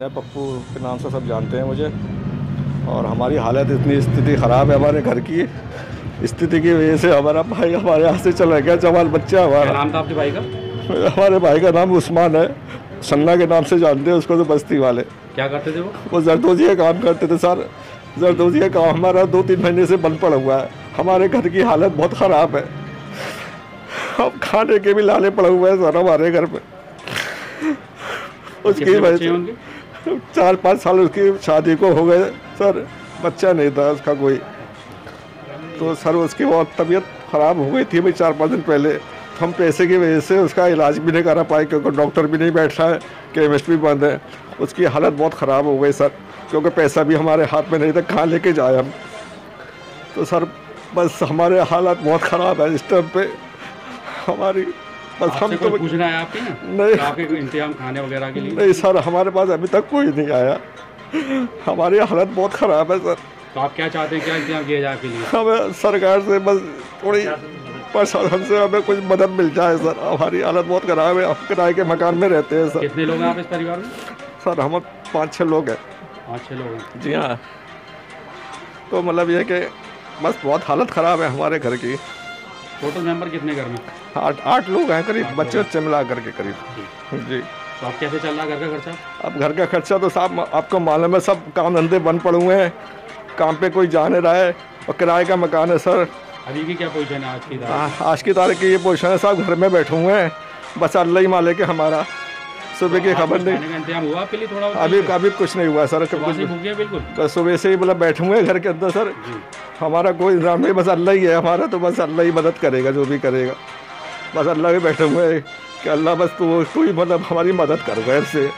मैं पप्पू के नाम से सब जानते हैं मुझे। और हमारी हालत इतनी स्थिति ख़राब है हमारे घर की। स्थिति की वजह से हमारा भाई हमारे यहाँ से चला गया जवान बच्चा हमारा। नाम था आपके भाई का? हमारे भाई का नाम उस्मान है। सन्ना के नाम से जानते हैं उसको तो बस्ती वाले। क्या करते थे वो? वो जरदोजी का काम करते थे सर। जरदोजी का काम हमारा दो तीन महीने से बंद पड़ा हुआ है। हमारे घर की हालत बहुत ख़राब है। अब खाने के भी लाले पड़े हुए हैं सर हमारे घर में। उसकी वजह से चार पाँच साल उसकी शादी को हो गए, सर, बच्चा नहीं था उसका कोई। तो सर, उसकी बहुत तबीयत ख़राब हो गई थी भाई चार पाँच दिन पहले। हम पैसे की वजह से उसका इलाज भी नहीं करा पाए, क्योंकि डॉक्टर भी नहीं बैठ रहा है केमिस्ट भी बंद है। उसकी हालत बहुत ख़राब हो गई, सर, क्योंकि पैसा भी हमारे हाथ में नहीं था, कहाँ लेके जाए हम? तो सर, बस हमारे हालत बहुत ख़राब है, इस टाइम पे हमारी बस हम तो पूछना है आपके नहीं। कि आपके कोई इंतज़ाम खाने वगैरह के लिए? नहीं सर हमारे पास अभी तक कोई नहीं आया। हमारी हालत बहुत ख़राब है सर। तो आप क्या चाहते हैं क्या इंतज़ाम किया जाए आपके लिए? हमें सरकार से बस थोड़ी प्रशासन से हमें कुछ मदद मिल जाए सर। हमारी हालत बहुत ख़राब है हम किराए के मकान में रहते हैं सर। कितने लोग हैं आप इस परिवार में? सर हम पाँच छः लोग हैं। पाँच छः लोग हैं। जी हाँ। तो मतलब ये कि बस बहुत हालत ख़राब है हमारे घर की। टोटल मेंबर कितने घर में? आठ आठ लोग हैं करीब बच्चे बच्चे मिला करके करीब। जी। तो आप कैसे चल रहा है घर का खर्चा? अब घर का खर्चा तो साहब आपको मालूम है सब काम धंधे बंद पड़े हुए हैं। काम पे कोई जाने नहीं रहा है। और किराए का मकान है सर। अभी की क्या पोजिशन है आज की तारीख? आज की तारीख की ये पोजिशन है साहब घर में बैठे हुए हैं। बस अल्लाह ही मालिक है हमारा। सुबह की खबर नहीं। हुआ आपके लिए थोड़ा अभी अभी कुछ नहीं हुआ सर सुबह कुछ बिल्कुल। सुबह से ही मतलब बैठे हुए हैं घर के अंदर सर। हमारा कोई इंतज़ाम नहीं बस अल्लाह ही है हमारा तो बस अल्लाह ही मदद करेगा जो भी करेगा। बस अल्लाह भी बैठे हुए हैं कि अल्लाह बस तू तू ही मतलब हमारी मदद कर गैर से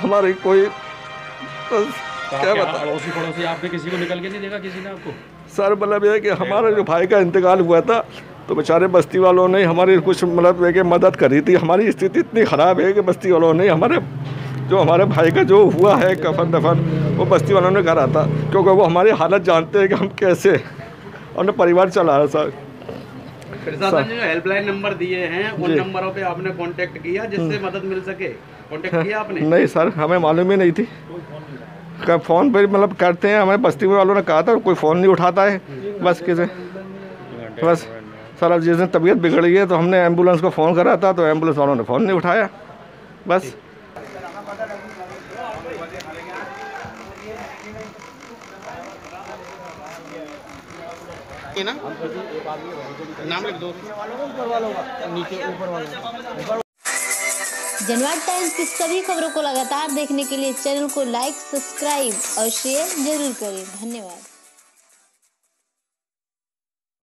हमारी कोई बस तो क्या बता अड़ोसी पड़ोसी आपने किसी को निकल के नहीं देखा किसी ने आपको? सर मतलब ये है कि हमारा जो भाई का इंतकाल हुआ था तो बेचारे बस्ती वालों ने हमारी कुछ मतलब ये कि मदद करी थी। हमारी स्थिति इतनी ख़राब है कि बस्ती वालों ने हमारे जो हमारे भाई का जो हुआ है कफन दफन वो बस्ती वालों ने करा था। क्योंकि वो हमारी हालत जानते हैं कि हम कैसे अपने परिवार चला रहे सर। प्रशासन ने जो हेल्पलाइन नंबर दिए हैं उन नंबरों पे आपने कांटेक्ट किया जिससे मदद मिल सके? कांटेक्ट किया आपने? नहीं सर हमें मालूम ही नहीं थी। फ़ोन पे मतलब करते हैं? हमें बस्ती वालों ने कहा था कोई फ़ोन नहीं उठाता है। बस किसे? बस। सर जिस दिन तबीयत बिगड़ गई है तो हमने एंबुलेंस को फ़ोन करा था तो एंबुलेंस वालों ने फ़ोन नहीं उठाया। बस। ना? नाम लिख दो। जनवाद टाइम्स की सभी खबरों को लगातार देखने के लिए चैनल को लाइक सब्सक्राइब और शेयर ज़रूर करें। धन्यवाद।